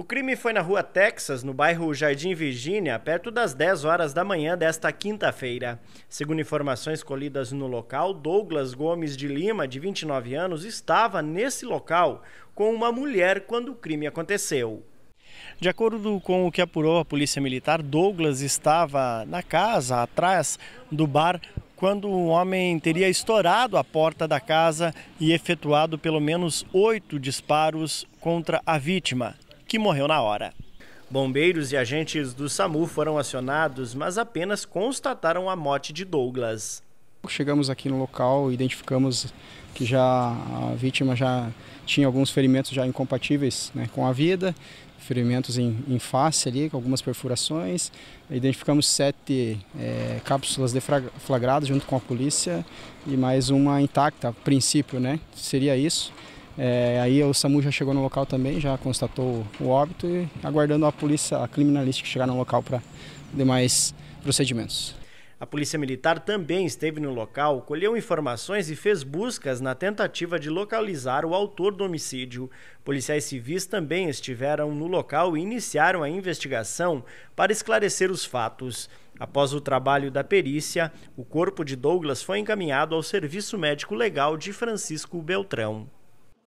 O crime foi na rua Texas, no bairro Jardim Virgínia, perto das 10 horas da manhã desta quinta-feira. Segundo informações colhidas no local, Douglas Gomes de Lima, de 29 anos, estava nesse local com uma mulher quando o crime aconteceu. De acordo com o que apurou a Polícia Militar, Douglas estava na casa, atrás do bar, quando um homem teria estourado a porta da casa e efetuado pelo menos oito disparos contra a vítima que morreu na hora. Bombeiros e agentes do SAMU foram acionados, mas apenas constataram a morte de Douglas. Chegamos aqui no local, identificamos que já a vítima já tinha alguns ferimentos já incompatíveis né, com a vida, ferimentos em, em, face ali, com algumas perfurações. Identificamos sete é, cápsulas deflagradas junto com a polícia e mais uma intacta, a princípio, né? Seria isso. É, aí o SAMU já chegou no local também, já constatou o óbito e aguardando a polícia, a criminalística chegar no local para demais procedimentos. A Polícia Militar também esteve no local, colheu informações e fez buscas na tentativa de localizar o autor do homicídio. Policiais civis também estiveram no local e iniciaram a investigação para esclarecer os fatos. Após o trabalho da perícia, o corpo de Douglas foi encaminhado ao Serviço Médico Legal de Francisco Beltrão.